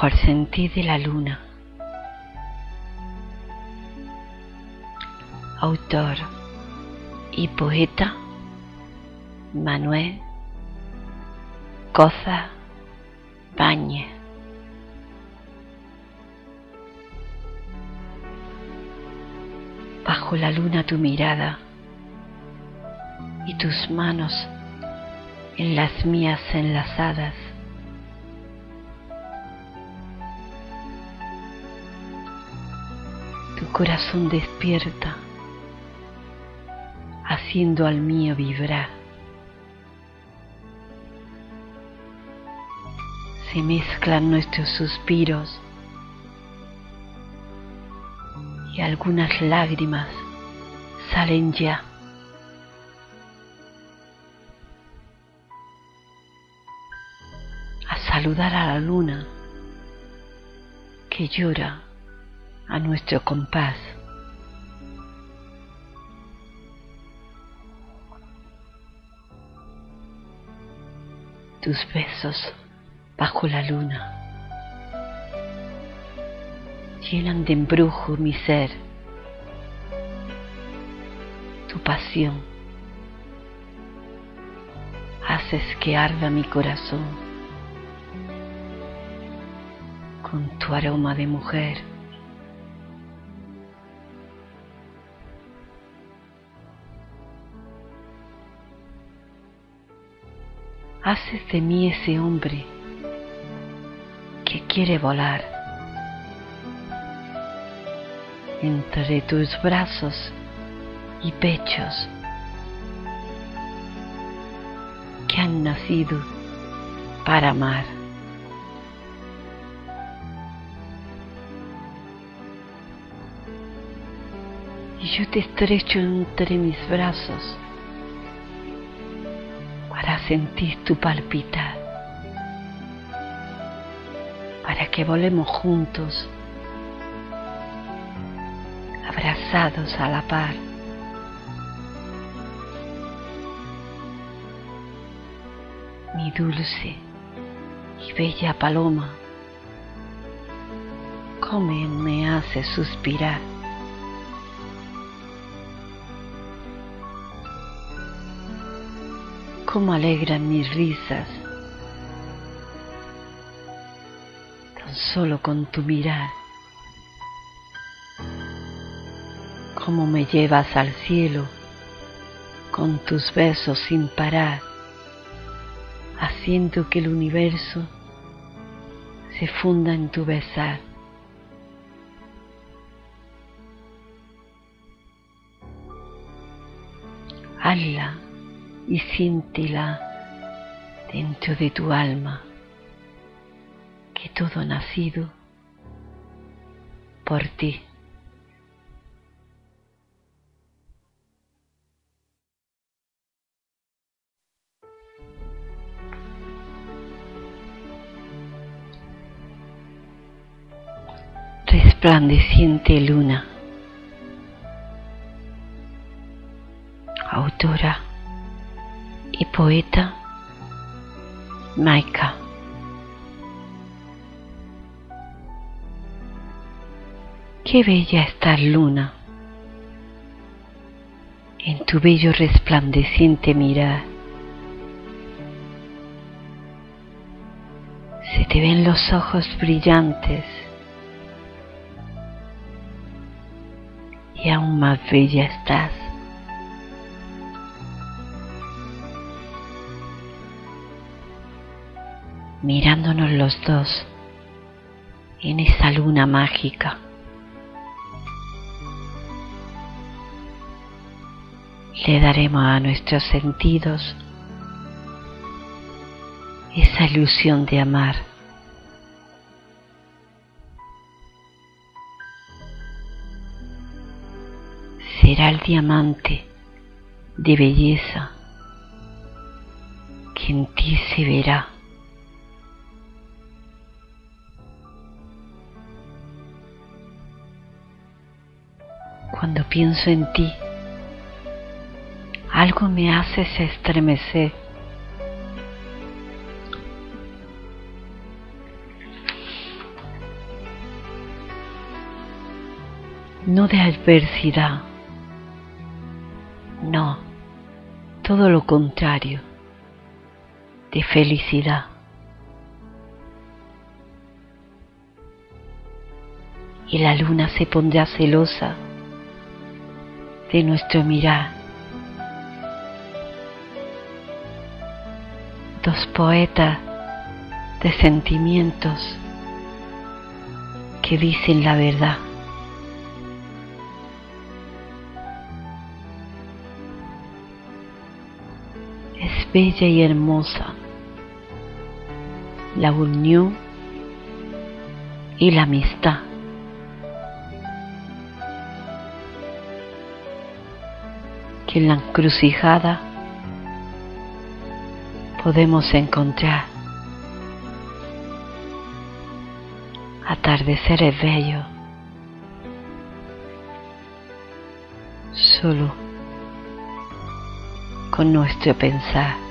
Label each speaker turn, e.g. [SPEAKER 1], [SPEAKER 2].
[SPEAKER 1] bajo el sentir de la luna. Autor y poeta Manuel Coza Bañez. Bajo la luna tu mirada y tus manos en las mías enlazadas. Tu corazón despierta, haciendo al mío vibrar. Se mezclan nuestros suspiros y algunas lágrimas salen ya. saludar a la luna que llora a nuestro compás. Tus besos bajo la luna llenan de embrujo mi ser, tu pasión haces que arda mi corazón con tu aroma de mujer. Haces de mí ese hombre que quiere volar entre tus brazos y pechos que han nacido para amar. yo te estrecho entre mis brazos sentir tu palpitar, para que volemos juntos, abrazados a la par. Mi dulce y bella paloma, cómo me hace suspirar. Cómo alegran mis risas, tan solo con tu mirar, cómo me llevas al cielo con tus besos sin parar, haciendo que el universo se funda en tu besar. Allah y siéntela dentro de tu alma que todo ha nacido por ti. Resplandeciente luna, autora poeta Maika. Qué bella está luna en tu bello resplandeciente mirar. Se te ven los ojos brillantes y aún más bella estás. Mirándonos los dos en esa luna mágica. Le daremos a nuestros sentidos esa ilusión de amar. Será el diamante de belleza que en ti se verá. cuando pienso en ti. Algo me hace estremecer. No de adversidad. No, todo lo contrario, de felicidad. Y la luna se pondrá celosa de nuestro mirar. Dos poetas de sentimientos que dicen la verdad. Es bella y hermosa la unión y la amistad. Que en la encrucijada podemos encontrar atardeceres bellos solo con nuestro pensar.